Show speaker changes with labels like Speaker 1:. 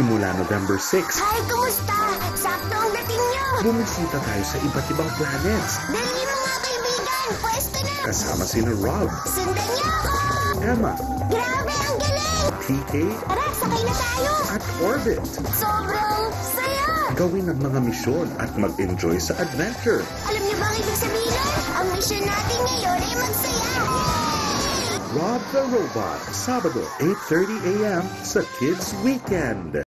Speaker 1: Simula November 6,
Speaker 2: Hi, kumusta? Sakto ang dating nyo.
Speaker 1: bumisita tayo sa iba't ibang planets.
Speaker 2: Dali mo mga kaibigan, pwesto na.
Speaker 1: Kasama sina Rob,
Speaker 2: Sundan niyo ako.
Speaker 1: Emma,
Speaker 2: Grabe, ang galing.
Speaker 1: PK,
Speaker 2: Tara, sakay na tayo.
Speaker 1: at Orbit.
Speaker 2: Sobrang saya.
Speaker 1: Gawin ang mga misyon at mag-enjoy sa adventure.
Speaker 2: Alam niyo ba ang ibig sabihin nun? Ang mission natin ngayon ay magsaya.
Speaker 1: Rob the Robot, Sabado, 8.30 a.m. sa Kids Weekend.